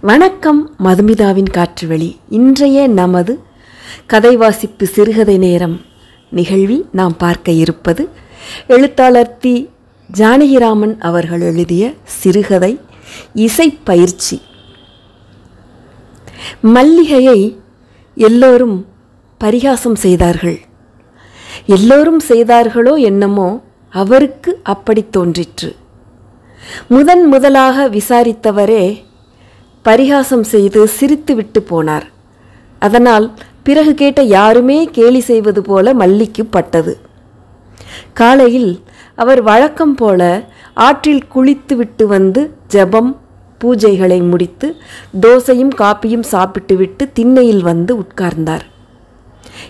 வணக்கம் மதுமிதாவின் காற்றுவெளி இன்றைய நமது கதை வாசிப்பு சிறுகதை நேரம். நிகழ்வில் நாம் பார்க்க இருப்பது எழுத்தாளர் தி. ஜானகிராமன் அவர்கள் எழுதிய சிறுகதை இசைப்பயிற்சி மல்லிகையை எல்லோரும் பரிகாசம் செய்தார்கள். எல்லோரும் செய்தார்களோ என்னமோ அவருக்கு அப்படி தோன்றிற்று. முதன் முதலாக விசாரித்தவரே பரிகாசம் செய்து சிரித்துவிட்டு போனார். அதனால் பிறகு கேட்ட யாருமே கேலி செய்வது போல மல்லிக்கு பட்டது காலையில் அவர் வழக்கம் போல ஆற்றில் குளித்துவிட்டு வந்து ஜெபம் பூஜைகளை முடித்து தோசையும் காப்பியும் சாப்பிட்டுவிட்டு திண்ணையில் வந்து உட்கார்ந்தார்.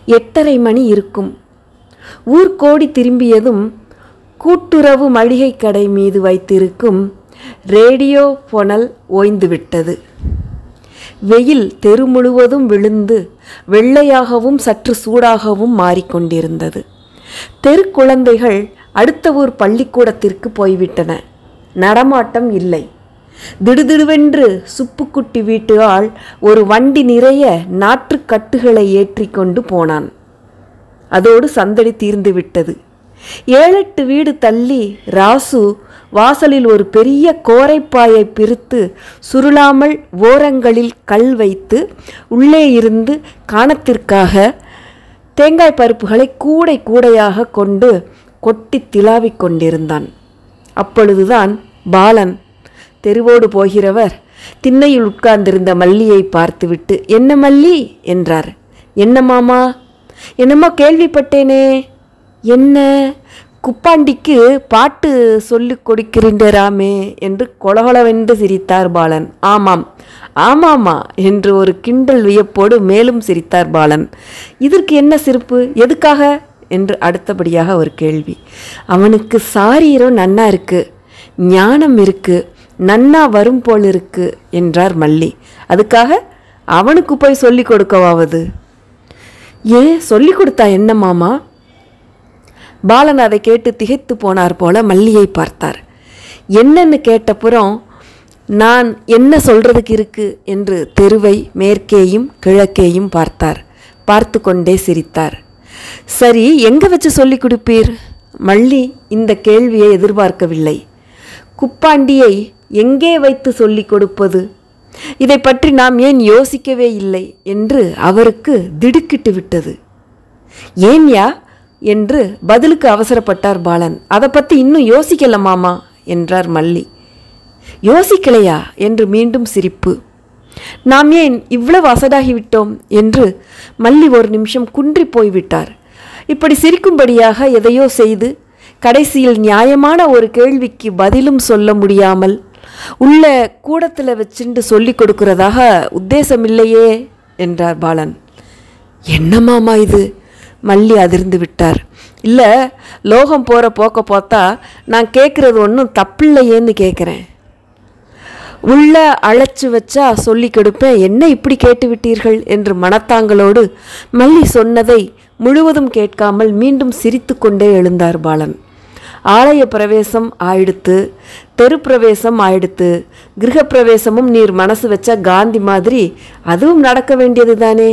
எட்டரை மணி இருக்கும். ஊர்கோடி திரும்பியதும் கூட்டுறவு மளிகை கடை மீது வைத்திருக்கும் ரேடியோ புனல் ஓய்ந்துவிட்டது. வெயில் தெரு முழுவதும் விழுந்து வெள்ளையாகவும் சற்று சூடாகவும் மாறிக்கொண்டிருந்தது. தெருக்குழந்தைகள் அடுத்த ஊர் பள்ளிக்கூடத்திற்கு போய்விட்டன. நடமாட்டம் இல்லை. திடுதிடுவென்று சுப்புக்குட்டி வீட்டு ஆள் ஒரு வண்டி நிறைய நாற்றுக்கட்டுகளை ஏற்றிக்கொண்டு போனான். அதோடு சந்தடி தீர்ந்து விட்டது ஏழெட்டு வீடு தள்ளி ராசு வாசலில் ஒரு பெரிய கோரைப்பாயை பிரித்து சுருளாமல் ஓரங்களில் கல் வைத்து உள்ளே இருந்து காணத்திற்காக தேங்காய் பருப்புகளை கூடை கூடையாக கொண்டு கொட்டி திலாவிக் கொண்டிருந்தான். அப்பொழுதுதான் பாலன் தெருவோடு போகிறவர் திண்ணையில் உட்கார்ந்திருந்த மல்லியை பார்த்துவிட்டு என்ன மல்லி? என்றார். என்ன மாமா? என்னம்மா கேள்விப்பட்டேனே? என்ன? குப்பாண்டிக்கு பாட்டு சொல்லிக் கொடுக்கின்றராமே என்று கொலகொலவென்று சிரித்தார் பாலன். ஆமாம் ஆமாமா என்று ஒரு கிண்டல் வியப்போடு மேலும் சிரித்தார் பாலன். இதற்கு என்ன சிரிப்பு? எதுக்காக? என்று அடுத்தபடியாக ஒரு கேள்வி. அவனுக்கு சாரீரம் நன்னா இருக்கு ஞானம் இருக்கு நன்னா வரும் போல் இருக்கு என்றார் மல்லி. அதுக்காக அவனுக்கு போய் சொல்லிக் கொடுக்கவாவது? ஏன் சொல்லிக் கொடுத்தா என்ன மாமா? பாலன் அதை கேட்டு திகைத்து போனார் போல மல்லியை பார்த்தார். என்னன்னு கேட்டப்புறம் நான் என்ன சொல்றதுக்கு இருக்கு? என்று தெருவை மேற்கேயும் கிழக்கேயும் பார்த்தார். பார்த்து கொண்டே சிரித்தார். சரி எங்க வச்சு சொல்லி கொடுப்பீர்? மல்லி இந்த கேள்வியை எதிர்பார்க்கவில்லை. குப்பாண்டியை எங்கே வைத்து சொல்லிக் கொடுப்பது? இதை பற்றி நாம் ஏன் யோசிக்கவே இல்லை? என்று அவருக்கு திடுக்கிட்டு விட்டது. ஏன்யா என்று பதிலுக்கு அவசரப்பட்டார் பாலன். அதை பற்றி இன்னும் யோசிக்கல மாமா என்றார் மல்லி. யோசிக்கலையா? என்று மீண்டும் சிரிப்பு. நாம் ஏன் இவ்வளவு அசடாகிவிட்டோம்? என்று மல்லி ஒரு நிமிஷம் குன்றி போய்விட்டார். இப்படி சிரிக்கும்படியாக எதையோ செய்து கடைசியில் நியாயமான ஒரு கேள்விக்கு பதிலும் சொல்ல முடியாமல் உள்ள கூடத்தில் வச்சுண்டு சொல்லி கொடுக்கிறதாக உத்தேசமில்லையே என்றார் பாலன். என்னமாமா இது? மல்லி அதிர்ந்து விட்டார். இல்லை லோகம் போகிற போக்க பார்த்தா நான் கேட்குறது ஒன்றும் தப்பில்லையேன்னு கேட்குறேன் உள்ள அழைச்சி வச்சா சொல்லி கொடுப்பேன் என்ன இப்படி கேட்டு விட்டீர்கள்? என்று மனத்தாங்களோடு மல்லி சொன்னதை முழுவதும் கேட்காமல் மீண்டும் சிரித்து கொண்டே எழுந்தார் பாலன். ஆலய பிரவேசம் ஆயிடுத்து தெரு பிரவேசம் ஆயிடுத்து கிரகப்பிரவேசமும் நீர் மனசு வச்ச காந்தி மாதிரி அதுவும் நடக்க வேண்டியது தானே?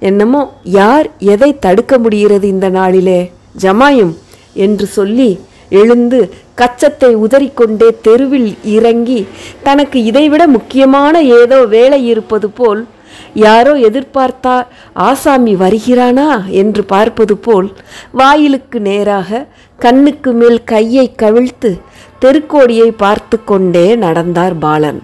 என்னமோ யார் எதை தடுக்க முடிகிறது இந்த நாளிலே? ஜமாயும் என்று சொல்லி எழுந்து கச்சத்தை உதறிக்கொண்டே தெருவில் இறங்கி தனக்கு இதைவிட முக்கியமான ஏதோ வேலை இருப்பது போல் யாரோ எதிர்பார்த்தா ஆசாமி வருகிறானா என்று பார்ப்பது போல் வாயிலுக்கு நேராக கண்ணுக்கு மேல் கையை கவிழ்த்து தெருக்கோடியை பார்த்து கொண்டே நடந்தார் பாலன்.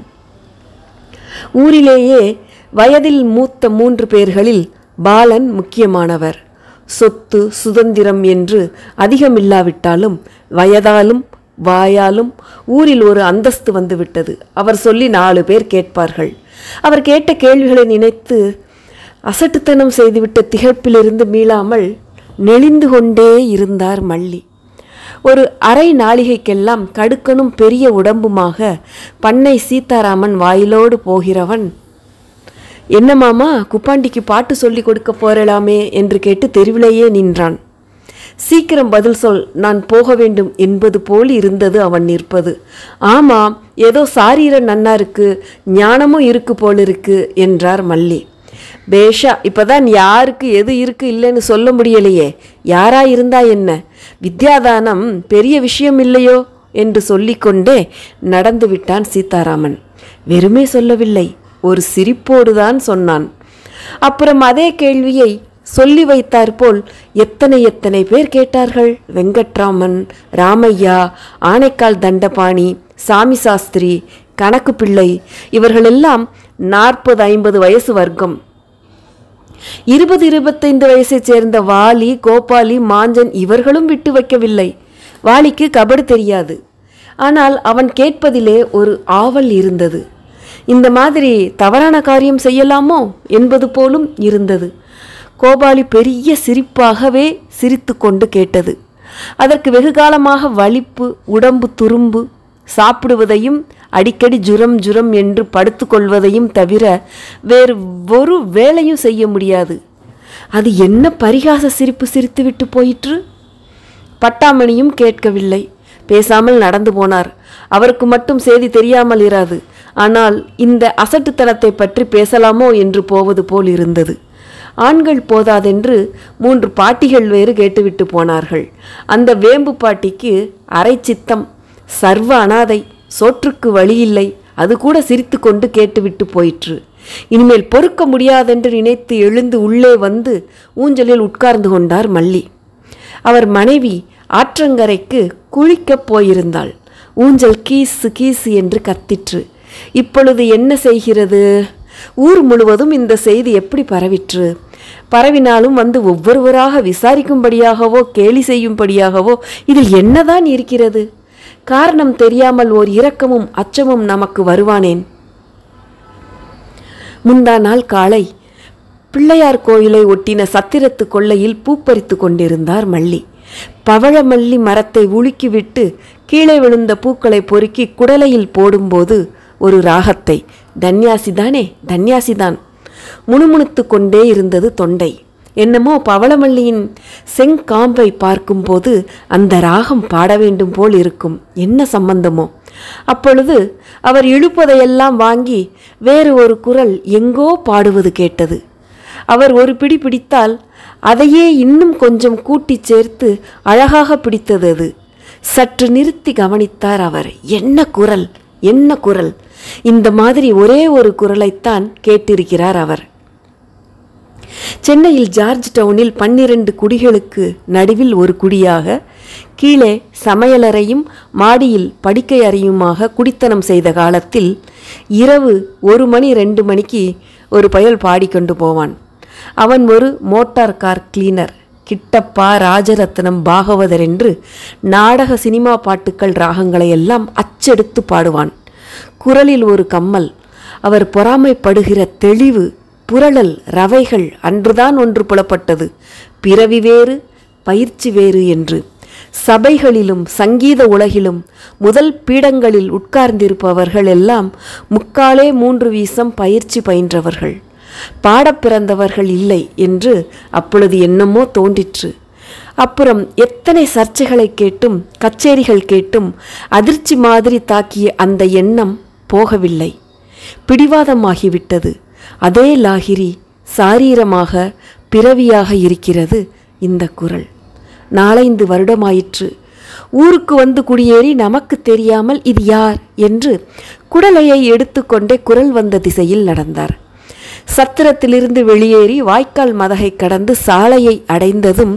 ஊரிலேயே வயதில் மூத்த மூன்று பேர்களில் பாலன் முக்கியமானவர். சொத்து சுதந்திரம் என்று அதிகமில்லாவிட்டாலும் வயதாலும் வாயாலும் ஊரில் ஒரு அந்தஸ்து வந்துவிட்டது. அவர் சொல்லி நாலு பேர் கேட்பார்கள். அவர் கேட்ட கேள்விகளை நினைத்து அசட்டுத்தனம் செய்துவிட்ட திகைப்பிலிருந்து மீளாமல் நெளிந்து கொண்டே இருந்தார் மல்லி. ஒரு அரை நாளிகைக்கெல்லாம் கடுக்கனும் பெரிய உடம்புமாக பண்ணை சீதாராமன் வாயிலோடு போகிறவன் என்ன மாமா குப்பாண்டிக்கு பாட்டு சொல்லி கொடுக்க போறலாமே என்று கேட்டு தெருவிலேயே நின்றான். சீக்கிரம் பதில் சொல் நான் போக வேண்டும் என்பது போல் இருந்தது அவன் நிற்பது. ஆமாம் ஏதோ சாரீர நன்னா இருக்கு ஞானமும் இருக்கு போல் இருக்கு என்றார் மல்லி. பேஷா இப்போதான் யாருக்கு எது இருக்கு இல்லைன்னு சொல்ல முடியலையே யாரா இருந்தா என்ன? வித்யாதானம் பெரிய விஷயம் இல்லையோ என்று சொல்லிக்கொண்டே நடந்து விட்டான் சீதாராமன். வெறுமே சொல்லவில்லை. ஒரு சிரிப்போடுதான் சொன்னான். அப்புறம் அதே கேள்வியை சொல்லி வைத்தாற்போல் எத்தனை எத்தனை பேர் கேட்டார்கள்? வெங்கட்ராமன் ராமையா ஆனைக்கால் தண்டபாணி சாமி சாஸ்திரி கணக்கு பிள்ளை இவர்களெல்லாம் நாற்பது ஐம்பது வயசு வர்க்கம். இருபது இருபத்தைந்து வயசைச் சேர்ந்த வாலி கோபாலி மாஞ்சன் இவர்களும் விட்டு வைக்கவில்லை. வாலிக்கு கபடு தெரியாது. ஆனால் அவன் கேட்பதிலே ஒரு ஆவல் இருந்தது. இந்த மாதிரி தவறான காரியம் செய்யலாமோ என்பது போலும் இருந்தது. கோபாலி பெரிய சிரிப்பாகவே சிரித்து கொண்டு கேட்டது. அதற்கு வெகு காலமாக வலிப்பு உடம்பு துரும்பு சாப்பிடுவதையும் அடிக்கடி ஜுரம் ஜுரம் என்று படுத்துக்கொள்வதையும் தவிர வேறு ஒரு வேலையும் செய்ய முடியாது. அது என்ன பரிகாச சிரிப்பு சிரித்துவிட்டு போயிற்று? பட்டாமணியும் கேட்கவில்லை. பேசாமல் நடந்து போனார். அவருக்கு மட்டும் செய்தி தெரியாமல் இராது. ஆனால் இந்த அசட்டுத்தனத்தை பற்றி பேசலாமோ என்று போவது போல் இருந்தது. ஆண்கள் போதாதென்று மூன்று பாட்டிகள் வேறு கேட்டுவிட்டு போனார்கள். அந்த வேம்பு பாட்டிக்கு அரை சித்தம் சர்வ அனாதை சோற்றுக்கு வழியில்லை அது கூட சிரித்து கொண்டு கேட்டுவிட்டு போயிற்று. இனிமேல் பொறுக்க முடியாதென்று நினைத்து எழுந்து உள்ளே வந்து ஊஞ்சலில் உட்கார்ந்து கொண்டார் மல்லி. அவர் மனைவி ஆற்றங்கரைக்கு குளிக்கப் போயிருந்தாள். ஊஞ்சல் கீசு கீசு என்று கத்திற்று. இப்பொழுது என்ன செய்கிறது? ஊர் முழுவதும் இந்த செய்தி எப்படி பரவிற்று? பரவினாலும் வந்து ஒவ்வொருவராக விசாரிக்கும்படியாகவோ கேலி செய்யும்படியாகவோ இதில் என்னதான் இருக்கிறது? காரணம் தெரியாமல் ஓர் இரக்கமும் அச்சமும் நமக்கு வருவானேன். முந்தா நாள் காலை பிள்ளையார் கோயிலை ஒட்டின சத்திரத்து கொள்ளையில் பூப்பறித்து கொண்டிருந்தார் மல்லி. பவழமல்லி மரத்தை உலுக்கிவிட்டு கீழே விழுந்த பூக்களை பொறுக்கி குடலையில் போடும்போது ஒரு ராகத்தை. தன்யாசிதானே தன்யாசிதான். முணுமுணுத்து கொண்டே இருந்தது தொண்டை. என்னமோ பவளமல்லியின் செங்காம்பை பார்க்கும்போது அந்த ராகம் பாட வேண்டும் போல் இருக்கும். என்ன சம்பந்தமோ? அப்பொழுது அவர் இழுப்பதையெல்லாம் வாங்கி வேறு ஒரு குரல் எங்கோ பாடுவது கேட்டது. அவர் ஒரு பிடி பிடித்தால் அதையே இன்னும் கொஞ்சம் கூட்டிச் சேர்த்து அழகாக பிடித்தது அது. சற்று நிறுத்தி கவனித்தார் அவர். என்ன குரல்? என்ன குரல்? இந்த மாதிரி ஒரே ஒரு குரலைத்தான் கேட்டிருக்கிறார் அவர். சென்னையில் ஜார்ஜ் டவுனில் பன்னிரண்டு குடிகளுக்கு நடுவில் ஒரு குடியாக கீழே சமையலறையும் மாடியில் படுக்கை அறையுமாக குடித்தனம் செய்த காலத்தில் இரவு ஒரு மணி ரெண்டு மணிக்கு ஒரு பயல் பாடிக்கொண்டு போவான். அவன் ஒரு motor car cleaner Kittappa Rajaratnam Bhagavathar என்று நாடக சினிமா பாட்டுக்கள் ராகங்களை எல்லாம் அச்செடுத்து பாடுவான். குரலில் ஒரு கம்மல். அவர் பொறாமைப்படுகிற தெளிவு புரளல் ரவைகள் அன்றுதான் ஒன்று புலப்பட்டது. பிறவி வேறு பயிற்சி வேறு என்று. சபைகளிலும் சங்கீத உலகிலும் முதல் பீடங்களில் உட்கார்ந்திருப்பவர்கள் எல்லாம் முக்காலே மூன்று வீசம் பயிற்சி பயின்றவர்கள். பாடப் பிறந்தவர்கள் இல்லை என்று அப்பொழுது என்னமோ தோன்றிற்று. அப்புறம் எத்தனை சர்ச்சைகளை கேட்டும் கச்சேரிகள் கேட்டும் அதிர்ச்சி மாதிரி தாக்கிய அந்த எண்ணம் போகவில்லை. பிடிவாதமாகிவிட்டது. அதே லாகிரி சாரீரமாக பிறவியாக இருக்கிறது இந்த குரல். நாலைந்து வருடமாயிற்று. ஊருக்கு வந்து குடியேறி நமக்கு தெரியாமல் இது யார் என்று குடலையை எடுத்துக்கொண்டே குரல் வந்த திசையில் நடந்தார். சத்திரத்திலிருந்து வெளியேறி வாய்க்கால் மதகை கடந்து சாலையை அடைந்ததும்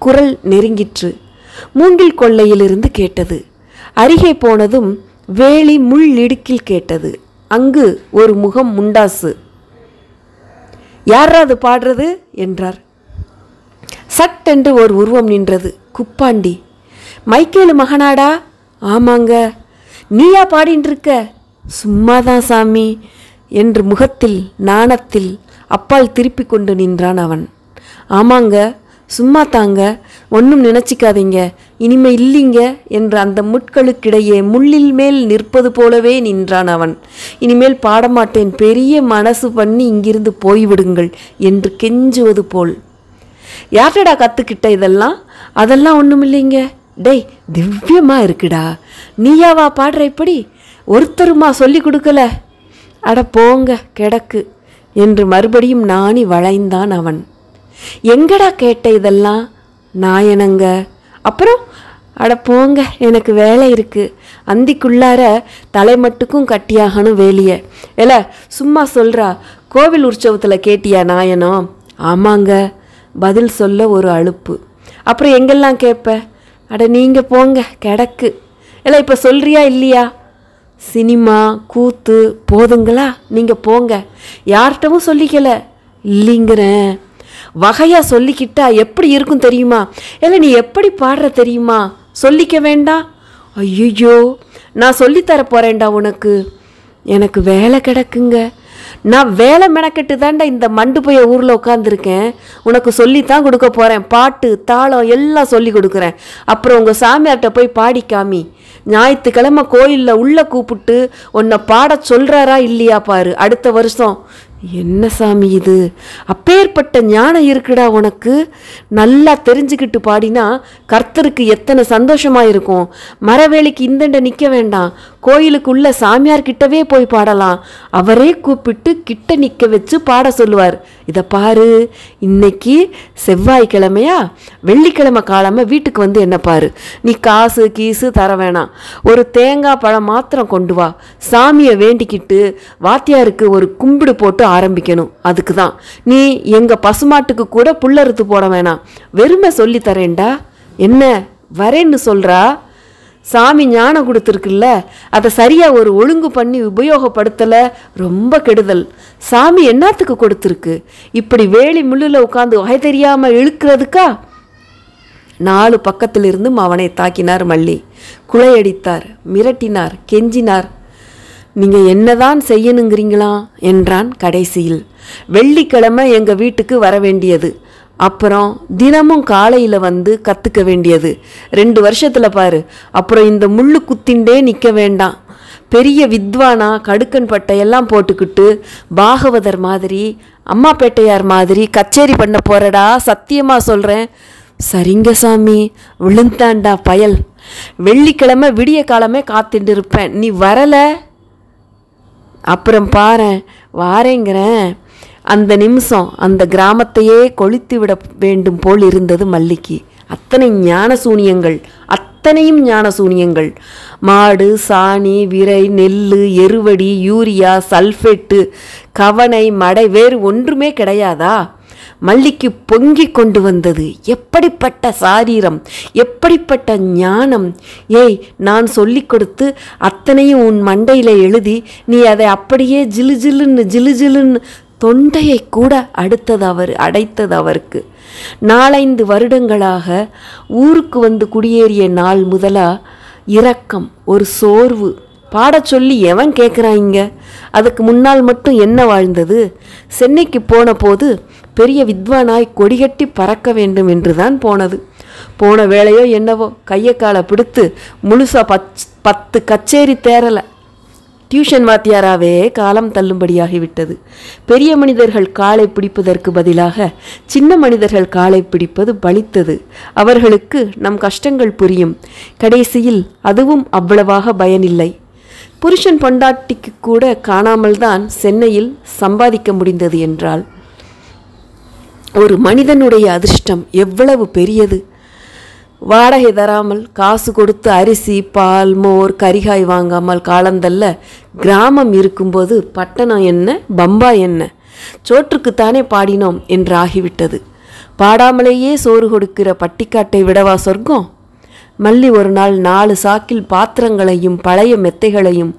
குரல் நெருங்கிற்று. மூங்கில் கொள்ளையிலிருந்து கேட்டது. அருகே போனதும் வேலி முள் இடுக்கில் கேட்டது. அங்கு ஒரு முகம் முண்டாசு. யாரா அது பாடுறது? என்றார். சட்டென்று ஒரு உருவம் நின்றது. குப்பாண்டி. மைக்கேலு மகனாடா? ஆமாங்க. நீயா பாடின்றிருக்க? சும்மாதான் சாமி. என்று முகத்தில் நாணத்தில் அப்பால் திருப்பி கொண்டு நின்றான் அவன். ஆமாங்க. சும்மா தாங்க ஒன்றும் நினச்சிக்காதீங்க இனிமே இல்லைங்க என்று அந்த முட்களுக்கிடையே முள்ளில் மேல் நிற்பது போலவே நின்றான் அவன். இனிமேல் பாடமாட்டேன் பெரிய மனசு பண்ணி இங்கிருந்து போய்விடுங்கள் என்று கெஞ்சுவது போல். யார்டா கற்றுக்கிட்ட இதெல்லாம்? அதெல்லாம் ஒன்றும் இல்லைங்க டேய் திவ்யமாக இருக்குடா. நீயாவா பாடுற இப்படி? ஒருத்தருமா சொல்லி கொடுக்கல. அட போங்க கிடக்கு என்று மறுபடியும் நாணி வளைந்தான் அவன். எங்கடா கேட்ட இதெல்லாம்? நாயனங்க. அப்புறம் அட போங்க எனக்கு வேலை இருக்குது அந்திக்குள்ளார தலைமட்டுக்கும் கட்டியாகணும் வேலிய. இல்ல சும்மா சொல்கிறா கோவில் உற்சவத்தில் கேட்டியா நாயனம் ஆமாங்க பதில் சொல்ல ஒரு அலுப்பு. அப்புறம் எங்கெல்லாம் கேட்ப அட நீங்கள் போங்க கிடக்கு. இல்லை இப்போ சொல்றியா இல்லையா? சினிமா கூத்து போதுங்களா? நீங்கள் போங்க. யார்கிட்டவும் சொல்லிக்கல. இல்லைங்கிறேன். வகையாக சொல்லிக்கிட்டா எப்படி இருக்கும் தெரியுமா? இல்லை நீ எப்படி பாடுற தெரியுமா? சொல்லிக்க வேண்டாம் ஐயோ நான் சொல்லித்தர போகிறேன்டா உனக்கு. எனக்கு வேலை கிடக்குங்க. நான் வேலை மெனக்கெட்டு தாண்டா இந்த மண்டு போய் ஊரில் உட்காந்துருக்கேன் உனக்கு சொல்லித்தான் கொடுக்க போகிறேன் பாட்டு தாளம் எல்லாம் சொல்லி கொடுக்குறேன். அப்புறம் உங்கள் சாமியார்கிட்ட போய் பாடி காமி. ஞாயிற்றுக்கிழமை கோயிலில் உள்ளே கூப்பிட்டு உன்னை பாட சொல்கிறாரா இல்லையா பாரு அடுத்த வருஷம். என்ன சாமி இது? அப்பேற்பட்ட ஞானம் இருக்குடா உனக்கு? நல்லா தெரிஞ்சுக்கிட்டு பாடினா கர்த்தருக்கு எத்தனை சந்தோஷமா இருக்கும். மரவேலிக்கு இந்தண்ட நிற்க வேண்டாம். கோயிலுக்குள்ள சாமியார் கிட்டவே போய் பாடலாம். அவரே கூப்பிட்டு கிட்ட நிற்க வச்சு பாட சொல்லுவார். இதை பாரு இன்னைக்கு செவ்வாய்க்கிழமையா? வெள்ளிக்கிழமை காலமே வீட்டுக்கு வந்து என்ன பாரு? நீ காசு கீசு தர வேணாம். ஒரு தேங்காய் பழம் மாத்திரம் கொண்டு வா. சாமியை வேண்டிக்கிட்டு வாத்தியாருக்கு ஒரு கும்பிடு போட்டு ஆரம்பிக்கணும். அதுக்கு தான் நீ எங்கள் பசுமாட்டுக்கு கூட புல்லறுத்து போட வேணாம். வெறுமை சொல்லி தரேன்டா. என்ன? வரேன்னு சொல்கிறா சாமி ஞானம் கொடுத்துருக்குல்ல அதை சரியாக ஒரு ஒழுங்கு பண்ணி உபயோகப்படுத்தலை ரொம்ப கெடுதல். சாமி என்னத்துக்கு கொடுத்துருக்கு? இப்படி வேலி முள்ளில் உட்காந்து வகை தெரியாமல் இழுக்கிறதுக்கா? நாலு பக்கத்திலிருந்தும் அவனை தாக்கினார் மல்லி. குழையடித்தார் மிரட்டினார் கெஞ்சினார். நீங்கள் என்னதான் செய்யணுங்கிறீங்களா? என்றான் கடைசியில். வெள்ளிக்கிழமை எங்கள் வீட்டுக்கு வர வேண்டியது. அப்புறம் தினமும் காலையில் வந்து கற்றுக்க வேண்டியது. ரெண்டு வருஷத்தில் பாரு. அப்புறம் இந்த முள்ளு குத்திண்டே நிற்க வேண்டாம். பெரிய வித்வானா கடுக்கன் பட்டையெல்லாம் போட்டுக்கிட்டு பாகவதர் மாதிரி அம்மா பேட்டையார் மாதிரி கச்சேரி பண்ண போறடா சத்தியமாக சொல்கிறேன் சரிங்க சாமி விழுந்தாண்டா பயல். வெள்ளிக்கிழமை விடிய காலமே காத்துட்டு இருப்பேன் நீ வரலை? அப்புறம் பாரு வாரேங்கிறேன். அந்த நிமிஷம் அந்த கிராமத்தையே கொளுத்தி விட வேண்டும் போல் இருந்தது மல்லிக்கு அத்தனை ஞான சூனியங்கள் அத்தனையும் ஞான சூனியங்கள் மாடு சாணி விரை நெல் எருவடி யூரியா சல்ஃபேட்டு கவனை மடை வேறு ஒன்றுமே கிடையாதா? மல்லிக்கு பொங்கி கொண்டு வந்தது. எப்படிப்பட்ட சாரீரம் எப்படிப்பட்ட ஞானம்? ஏய் நான் சொல்லிக் கொடுத்து அத்தனையும் உன் மண்டையில் எழுதி நீ அதை அப்படியே ஜிலு ஜிலுன்னு ஜிலு ஜிலுன்னு தொண்டையை கூட அடுத்தது அவர் அடைத்தது அவருக்கு நாலைந்து வருடங்களாக ஊருக்கு வந்து குடியேறிய நாள் முதலா இரக்கம் ஒரு சோர்வு. பாடச் சொல்லி எவன் கேட்குறாங்க அதுக்கு முன்னால் மட்டும் என்ன வாழ்ந்தது? சென்னைக்கு போன போது பெரிய வித்வானாய் கொடிகட்டி பறக்க வேண்டும் என்று தான் போனது. போன வேளையோ என்னவோ கையை காலை பிடித்து முழுசாக பச் பத்து கச்சேரி தேரலை டியூஷன் வாத்தியாராவே காலம் தள்ளும்படியாகிவிட்டது. பெரிய மனிதர்கள் காலை பிடிப்பதற்கு பதிலாக சின்ன மனிதர்கள் காலை பிடிப்பது பலித்தது. அவர்களுக்கு நம் கஷ்டங்கள் புரியும். கடைசியில் அதுவும் அவ்வளவாக பயனில்லை. புருஷன் பொண்டாட்டிக்கு கூட காணாமல் தான் சென்னையில் சம்பாதிக்க முடிந்தது என்றால் ஒரு மனிதனுடைய அதிர்ஷ்டம் எவ்வளவு பெரியது. வாடகை தராமல் காசு கொடுத்து அரிசி பால் மோர் கரிகாய் வாங்காமல் காலந்தல்ல கிராமம் இருக்கும்போது பட்டணம் என்ன பம்பா என்ன? சோற்றுக்குத்தானே பாடினோம் என்று ஆகிவிட்டது. பாடாமலேயே சோறு கொடுக்கிற பட்டிக்காட்டை விடவா சொர்க்கம்? மல்லி ஒரு நாள் நாலு சாக்கில் பாத்திரங்களையும் பழைய மெத்தைகளையும்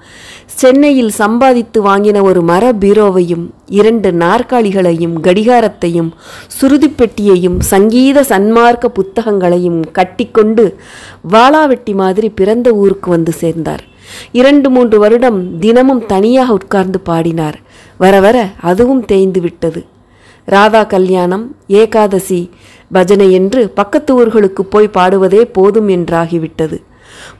சென்னையில் சம்பாதித்து வாங்கின ஒரு மர பீரோவையும் இரண்டு நாற்காலிகளையும் கடிகாரத்தையும் சுருதிப்பெட்டியையும் சங்கீத சன்மார்க்க புத்தகங்களையும் கட்டிக்கொண்டு வாளாவெட்டி மாதிரி பிறந்த ஊருக்கு வந்து சேர்ந்தார். இரண்டு மூன்று வருடம் தினமும் தனியாக உட்கார்ந்து பாடினார். வர வர அதுவும் தேய்ந்து விட்டது. ராதா கல்யாணம் ஏகாதசி பஜனை என்று பக்கத்து ஊர்களுக்கு போய் பாடுவதே போதும் என்றாகிவிட்டது.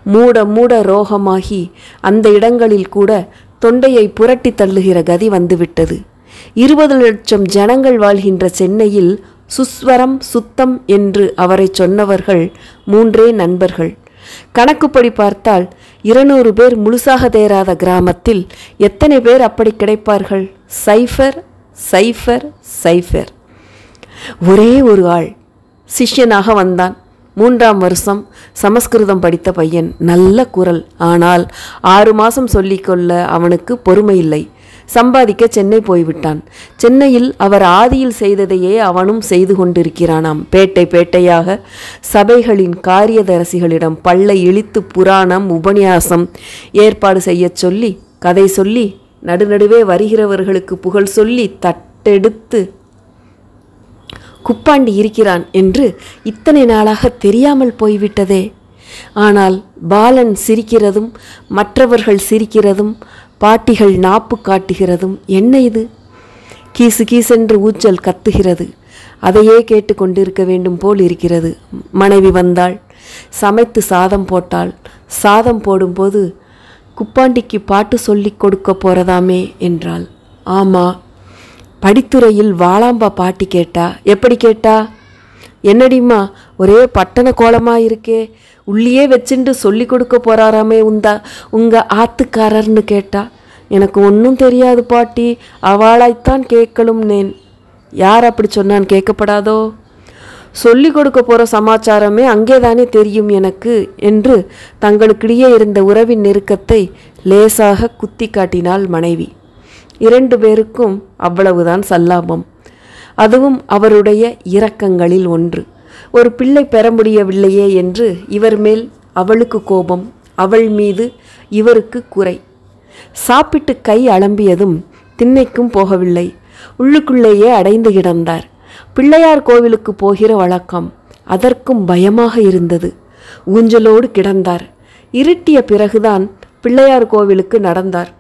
மூட மூட ரோகமாகி அந்த இடங்களில் கூட தொண்டையை புரட்டி தள்ளுகிற கதி வந்துவிட்டது. இருபது லட்சம் ஜனங்கள் வாழ்கின்ற சென்னையில் சுஸ்வரம் சுத்தம் என்று அவரை சொன்னவர்கள் மூன்றே நண்பர்கள். கணக்குப்படி பார்த்தால் இருநூறு பேர் முழுசாக தேராத கிராமத்தில் எத்தனை பேர் அப்படி கிடைப்பார்கள்? Cipher cipher cipher. ஒரே ஒரு ஆள் சிஷ்யனாக வந்தான். மூன்றாம் வருஷம் சமஸ்கிருதம் படித்த பையன். நல்ல குரல். ஆனால் ஆறு மாதம் சொல்லிக்கொள்ள அவனுக்கு பொறுமை இல்லை. சம்பாதிக்க சென்னை போய்விட்டான். சென்னையில் அவர் ஆதியில் செய்ததையே அவனும் செய்து கொண்டிருக்கிறானாம். பேட்டை பேட்டையாக சபைகளின் காரியதரசிகளிடம் பல்லை இழித்து புராணம் உபன்யாசம் ஏற்பாடு செய்யச் சொல்லி கதை சொல்லி நடுநடுவே வருகிறவர்களுக்கு புகழ் சொல்லி தட்டெடுத்து குப்பாண்டி இருக்கிறான் என்று இத்தனை நாளாக தெரியாமல் போய்விட்டதே. ஆனால் பாலன் சிரிக்கிறதும் மற்றவர்கள் சிரிக்கிறதும் பாட்டிகள் நாப்பு காட்டுகிறதும் என்ன இது? கீசு கீசென்று ஊச்சல் கத்துகிறது. அதையே கேட்டு கொண்டிருக்க வேண்டும் போல் இருக்கிறது. மனைவி வந்தாள். சமைத்து சாதம் போட்டாள். சாதம் போடும்போது குப்பாண்டிக்கு பாட்டு சொல்லிக் கொடுக்க போறதாமே என்றாள். ஆமா. படித்துறையில் வாளாம்பா பாட்டி கேட்டா? எப்படி கேட்டா? என்னடிம்மா ஒரே பட்டண கோலமா இருக்கே. உள்ளியே வச்சுண்டு சொல்லி கொடுக்க போறாராமே உந்தா உங்க ஆத்துக்காரர்னு கேட்டா. எனக்கு ஒன்றும் தெரியாது பாட்டி அவளாய்த்தான் கேட்கலும் நேன். யார் அப்படி சொன்னான்? கேட்கப்படாதோ? சொல்லி கொடுக்க போகிற சமாச்சாரமே அங்கேதானே தெரியும் எனக்கு என்று தங்களுக்கிடையே இருந்த உறவின் நெருக்கத்தை லேசாக குத்தி காட்டினாள் மனைவி. இரண்டு பேருக்கும் அவ்வளவுதான் சல்லாபம். அதுவும் அவருடைய இரக்கங்களில் ஒன்று. ஒரு பிள்ளை பெற முடியவில்லையே என்று இவர் மேல் அவளுக்கு கோபம் அவள் மீது இவருக்கு குறை. சாப்பிட்டு கை அலம்பியதும் திண்ணைக்கும் போகவில்லை. உள்ளுக்குள்ளேயே அடைந்து கிடந்தார். பிள்ளையார் கோவிலுக்கு போகிற வழக்கம் அதற்கும் பயமாக இருந்தது. ஊஞ்சலோடு கிடந்தார். இருட்டிய பிறகுதான் பிள்ளையார் கோவிலுக்கு நடந்தார்.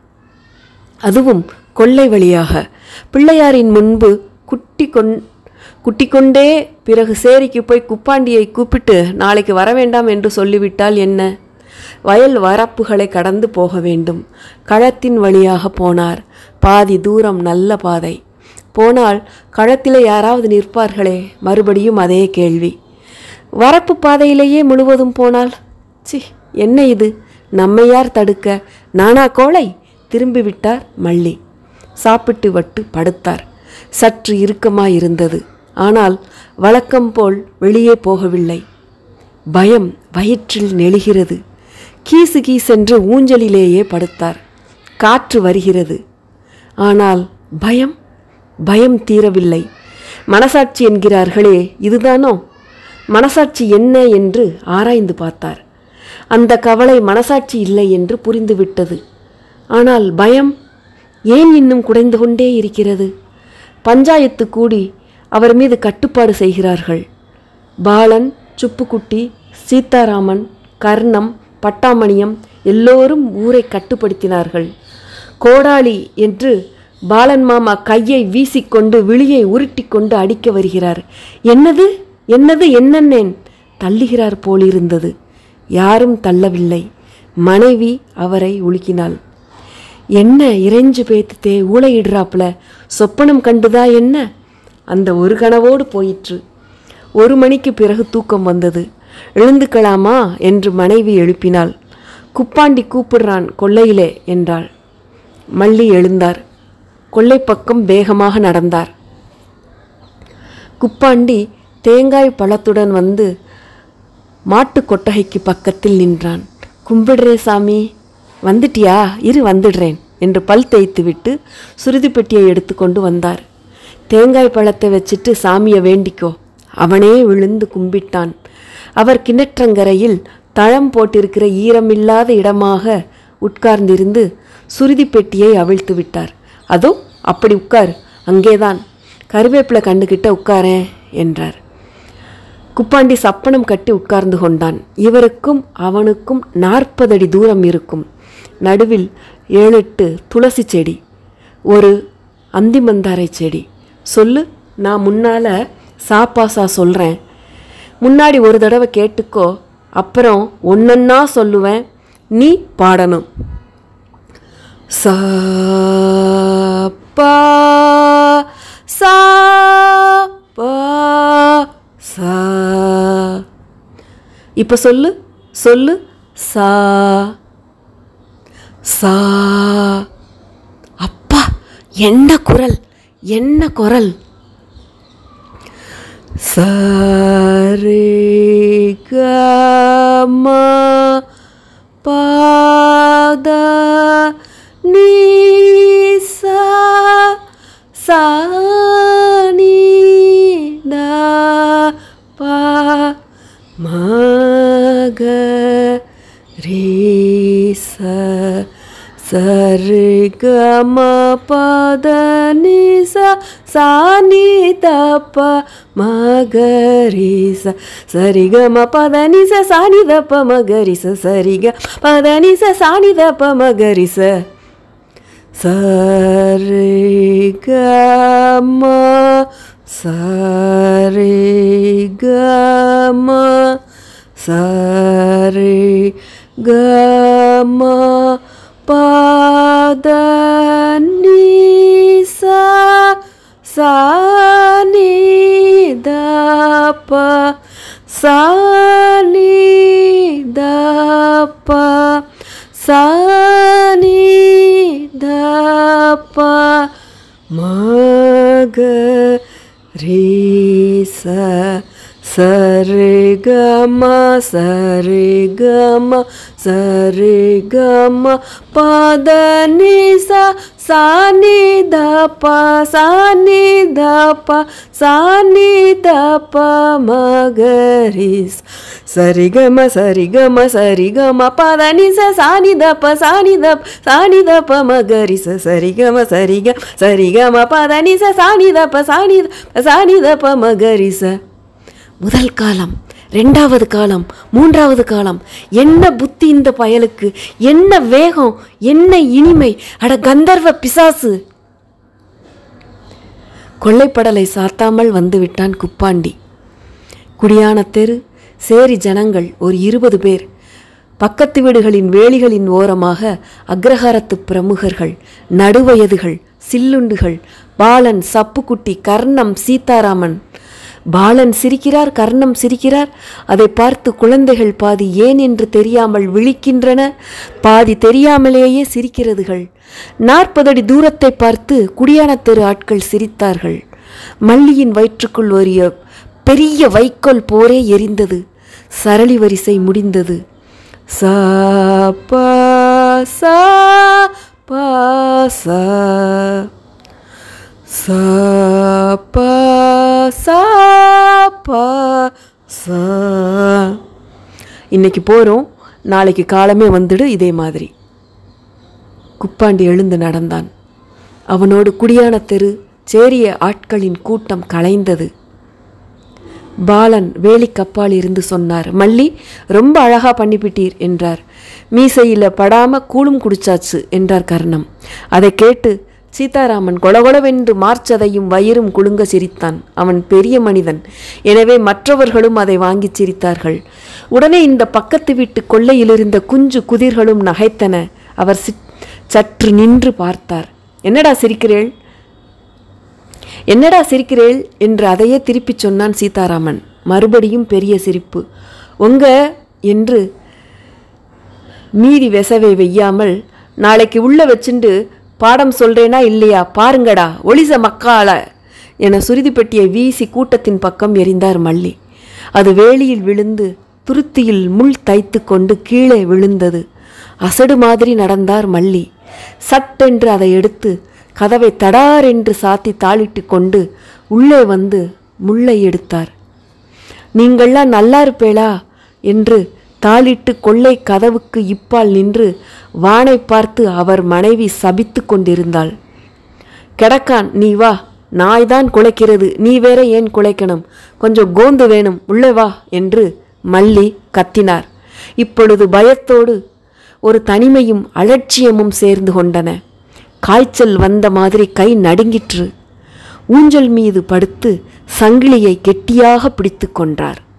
அதுவும் கொள்ளை வழியாக. பிள்ளையாரின் முன்பு குட்டி கொண் குட்டிக்கொண்டே பிறகு சேரிக்கு போய் குப்பாண்டியை கூப்பிட்டு நாளைக்கு வர வேண்டாம் என்று சொல்லிவிட்டால் என்ன? வயல் வரப்புகளை கடந்து போக வேண்டும். களத்தின் வழியாக போனார். பாதி தூரம் நல்ல பாதை. போனால் களத்தில் யாராவது நிற்பார்களே? மறுபடியும் அதே கேள்வி. வரப்பு பாதையிலேயே முழுவதும் போனால்? சி என்ன இது? நம்மை யார் தடுக்க? நானா கோளை திரும்பிவிட்டார் மல்லி. சாப்பிட்டு வட்டு படுத்தார். சற்று இறுக்கமாயிருந்தது. ஆனால் வழக்கம் போல் வெளியே போகவில்லை. பயம் வயிற்றில் நெழுகிறது கீசு கீசென்று ஊஞ்சலிலேயே படுத்தார். காற்று வருகிறது. ஆனால் பயம் பயம் தீரவில்லை. மனசாட்சி என்கிறார்களே இதுதானோ? மனசாட்சி என்ன என்று ஆராய்ந்து பார்த்தார். அந்த கவலை மனசாட்சி இல்லை என்று புரிந்துவிட்டது. ஆனால் பயம் ஏன் இன்னும் குறைந்து கொண்டே இருக்கிறது? பஞ்சாயத்து கூடி அவர் மீது கட்டுப்பாடு செய்கிறார்கள். பாலன் சுப்புக்குட்டி சீதாராமன் கர்ணம் பட்டாமணியம் எல்லோரும் ஊரை கட்டுப்படுத்தினார்கள். கோடாளி என்று பாலன் மாமா கையை வீசிக்கொண்டு விழியை உருட்டிக்கொண்டு அடிக்க வருகிறார். என்னது? என்னது? என்னென்னேன்? தள்ளுகிறார் போலிருந்தது. யாரும் தள்ளவில்லை. மனைவி அவரை உலுக்கினாள். என்ன? இறைஞ்சு பேத்துத்தே ஊழையிடுறாப்புல சொப்பனம் கண்டுதா என்ன? அந்த ஒரு கனவோடு போயிற்று. ஒரு மணிக்கு பிறகு தூக்கம் வந்தது. எழுந்துக்கலாமா? என்று மனைவி எழுப்பினாள். குப்பாண்டி கூப்பிடுறான் கொள்ளையிலே என்றாள். மல்லி எழுந்தார். கொல்லை பக்கம் வேகமாக நடந்தார். குப்பாண்டி தேங்காய் பழத்துடன் வந்து மாட்டு கொட்டகைக்கு பக்கத்தில் நின்றான். கும்பிடுறே சாமி வந்துட்டியா? இரு வந்துடுறேன் என்று பல் தேய்த்துவிட்டு சுருதி பெட்டியை எடுத்துக்கொண்டு வந்தார். தேங்காய் பழத்தை வச்சுட்டு சாமியை வேண்டிக்கோ. அவனே விழுந்து கும்பிட்டான். அவர் கிணற்றங்கரையில் தழம் போட்டிருக்கிற ஈரமில்லாத இடமாக உட்கார்ந்திருந்து சுருதி பெட்டியை அவிழ்த்து விட்டார். அதோ அப்படி உட்கார். அங்கேதான். கருவேப்பிலை கண்டுகிட்ட உட்காரேன் என்றார். குப்பாண்டி சப்பனம் கட்டி உட்கார்ந்து கொண்டான். இவருக்கும் அவனுக்கும் நாற்பது அடி தூரம் இருக்கும். நடுவில் ஏழெட்டு துளசி செடி ஒரு அந்திமந்தாரை செடி. சொல்லு நான் முன்னால் சாப்பாசா சொல்கிறேன் முன்னாடி ஒரு தடவை கேட்டுக்கோ அப்புறம் ஒன்றுன்னா சொல்லுவேன். நீ பாடணும். சா பா சா. இப்போ சொல்லு சொல்லு சா. சா. அப்பா என்ன குரல் என்ன குரல்? சரி க பா. சாணி பா மக ரீச சரிகம பத நிச சாணி தப்ப மகரிச சரிகம பத சாணி தப்ப மகரிச சரிக பத சாணி தப்ப மகரிச. சரிகம சரிகம சரிகம சரிகம சரிகம பத நிச சாணி தப்ப சாணி தப்ப சாணி தப்ப மகரிஸ். சரிகம சரிகம சரிகம பத நிச சாணி தப்ப சாணி தப் சாணி தப்ப மகரிச சரிகம சரிக சரிகம பத நிச சாணி தப்ப சாணி சாணி தப்ப மகரிச முதல் காலம். ரெண்டாவது காலம் மூன்றாவது காலம். என்ன புத்தி இந்த பயலுக்கு? என்ன வேகம்? என்ன இனிமை? அட கந்தர்வ பிசாசு. கொள்ளைப்படலை சாத்தாமல் வந்துவிட்டான் குப்பாண்டி. குடியான தெரு சேரி ஜனங்கள் ஒரு இருபது பேர். பக்கத்து வீடுகளின் வேலிகளின் ஓரமாக அக்ரஹாரத்து பிரமுகர்கள் நடுவயதுகள் சில்லுண்டுகள் பாலன் சப்புக்குட்டி கர்ணம் சீதாராமன். பாலன் சிரிக்கிறார் கர்ணம் சிரிக்கிறார். அதை பார்த்து குழந்தைகள் பாதி ஏன் என்று தெரியாமல் விழிக்கின்றன. பாதி தெரியாமலேயே சிரிக்கிறதுகள். நாற்பதடி தூரத்தை பார்த்து குடியான தெரு ஆட்கள் சிரித்தார்கள். மல்லியின் வயிற்றுக்குள் ஒரு பெரிய வைக்கோல் போரே எரிந்தது. சரளி வரிசை முடிந்தது. சா பா சா பா சா. சா பா சா சா இன்னைக்கு போகிறோம் நாளைக்கு காலமே வந்துடு இதே மாதிரி. குப்பாண்டி எழுந்து நடந்தான். அவனோடு குடியான தெரு சேரிய ஆட்களின் கூட்டம் கலைந்தது. பாலன் வேலிக்கப்பால் இருந்து சொன்னார் மல்லி ரொம்ப அழகாக பண்ணிவிட்டீர் என்றார். மீசையில் படாமல் கூலும் குடிச்சாச்சு என்றார் கர்ணம். அதை கேட்டு சீதாராமன் கொலகொலவென்று மார்ச்சதையும் வயிறும் குலுங்க சிரித்தான். அவன் பெரிய மனிதன். எனவே மற்றவர்களும் அதை வாங்கிச் சிரித்தார்கள். உடனே இந்த பக்கத்து வீட்டு கொள்ளையிலிருந்த குஞ்சு குதிர்களும் நகைத்தன. அவர் சற்று நின்று பார்த்தார். என்னடா சிரிக்கிறேள்? என்னடா சிரிக்கிறேள்? என்று அதையே திருப்பிச் சொன்னான் சீதாராமன். மறுபடியும் பெரிய சிரிப்பு. உங்க என்று மீதி வெசவை வெய்யாமல் நாளைக்கு உள்ள வச்சுண்டு பாடம் சொல்றேனா இல்லையா? பாருங்கடா ஒளிச மக்கால என சுருதி பெட்டியை வீசி கூட்டத்தின் பக்கம் எறிந்தார் மல்லி. அது வேலியில் விழுந்து துருத்தியில் முள் தைத்து கொண்டு கீழே விழுந்தது. அசடு மாதிரி நடந்தார் மல்லி. சட்டென்று அதை எடுத்து கதவை தடார் என்று சாத்தி தாளிட்டு கொண்டு உள்ளே வந்து முள்ளை எடுத்தார். நீங்கள்லாம் நல்லா இருப்பேளா? என்று தாளிட்டு கொள்ளை கதவுக்கு இப்பால் நின்று வானை பார்த்து அவர் மனைவி சபித்து கொண்டிருந்தாள். கிடக்கான் நீ வா. நாய்தான் குலைக்கிறது. நீ வேற ஏன் குலைக்கணும்? கொஞ்சம் கோந்து வேணும். உள்ளே வா என்று மல்லி கத்தினார். இப்பொழுது பயத்தோடு ஒரு தனிமையும் அலட்சியமும் சேர்ந்து கொண்டன. காய்ச்சல் வந்த மாதிரி கை நடுங்கிற்று. ஊஞ்சல் மீது படுத்து சங்கிலியை கெட்டியாக பிடித்து கொண்டார்.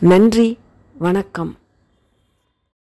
நன்றி வணக்கம்.